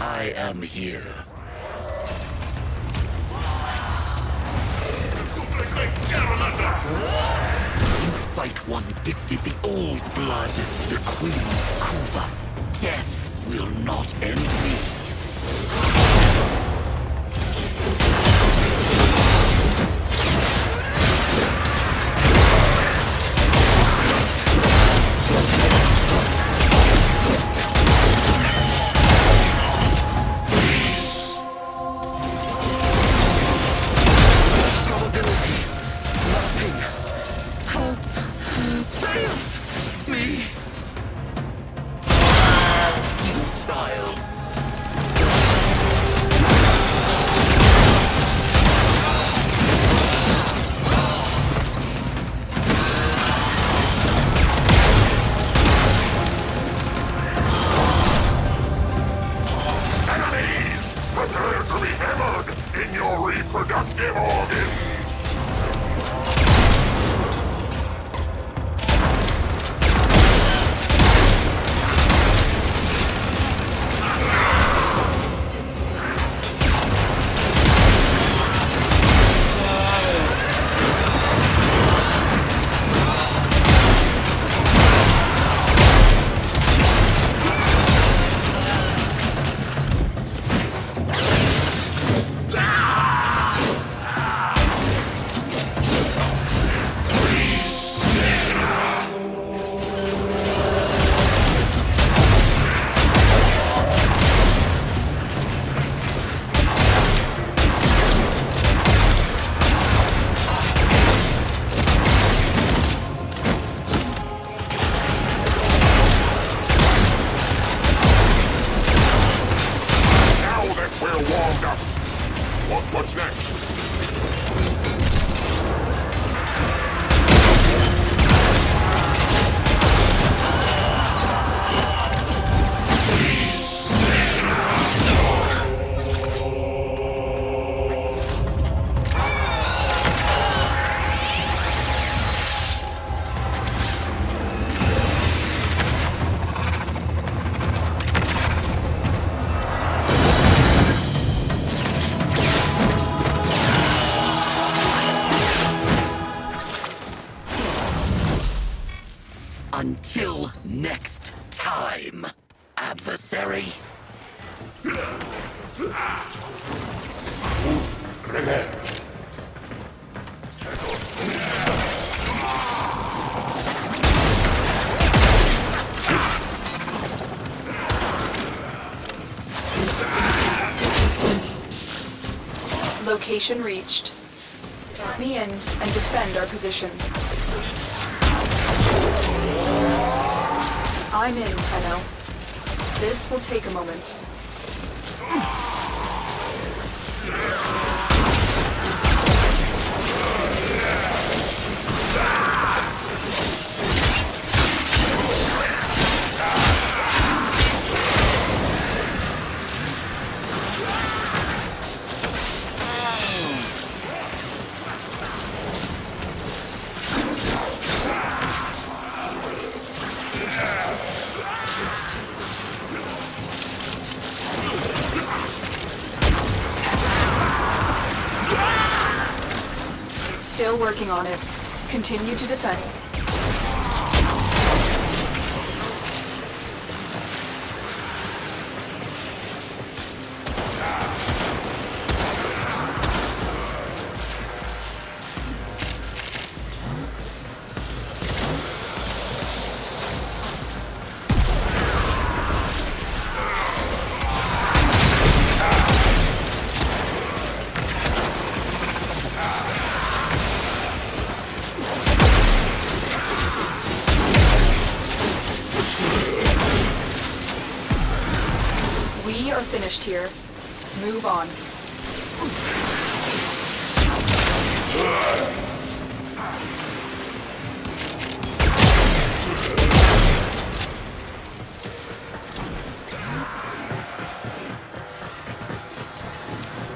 I am here. You fight one gifted the old blood, the Queen of Kuva. Death will not end me. Prepare to be hammered in your reproductive organs! What's next? Location reached. Drop me in and defend our position. I'm in, Tenno. This will take a moment. Yeah. Still working on it. Continue to defend. Are finished here. Move on.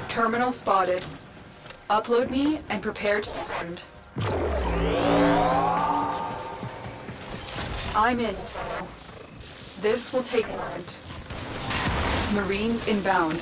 Terminal spotted. Upload me and prepare to defend. I'm in. This will take a moment. Marines inbound.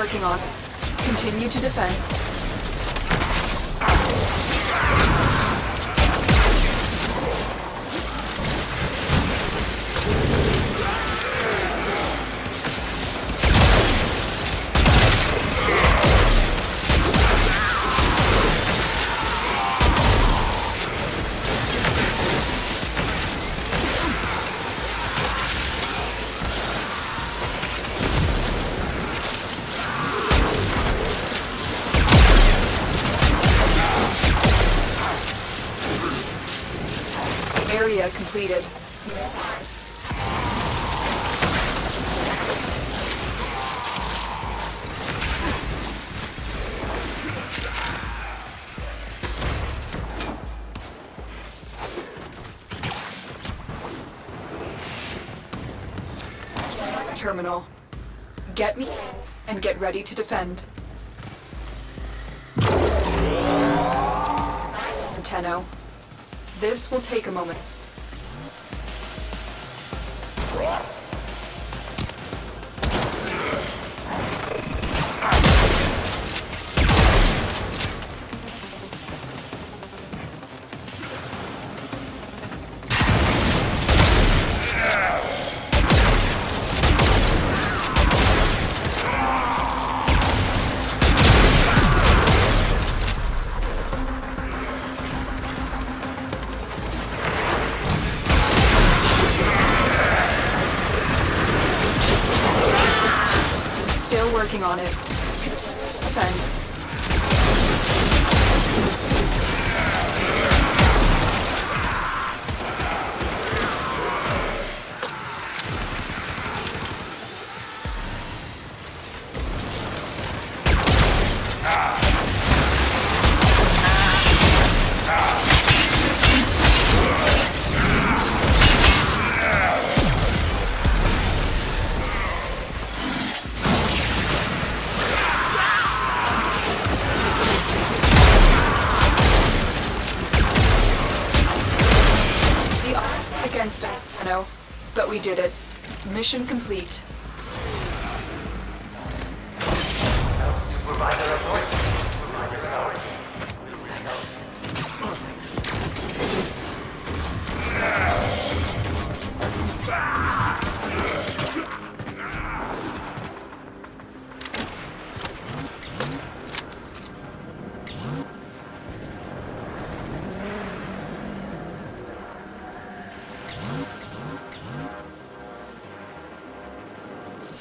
Working on. Continue to defend. Area completed. Terminal. Get me and get ready to defend. Tenno. This will take a moment. Working on it. Defend. Against us. But we did it. Mission complete.